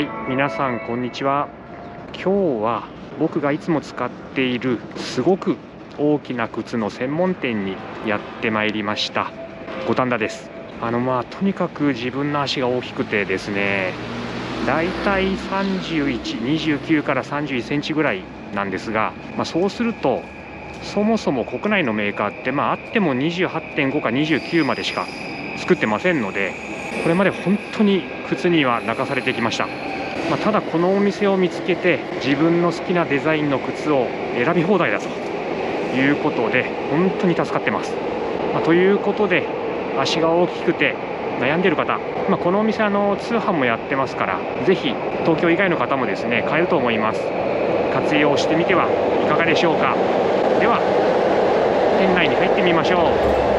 はい皆さんこんにちは。今日は僕がいつも使っているすごく大きな靴の専門店にやってまいりました。五反田です。あのまあとにかく自分の足が大きくてですねだいたい3129から31センチぐらいなんですが、まあ、そうするとそもそも国内のメーカーってまああっても28.5か29までしか作ってませんのでこれまで本当に靴には泣かされてきました、まあ、ただこのお店を見つけて自分の好きなデザインの靴を選び放題だということで本当に助かってます、まあ、ということで足が大きくて悩んでる方、まあ、このお店あの通販もやってますからぜひ東京以外の方もですね買えると思います。活用してみてはいかがでしょうか。では店内に入ってみましょう。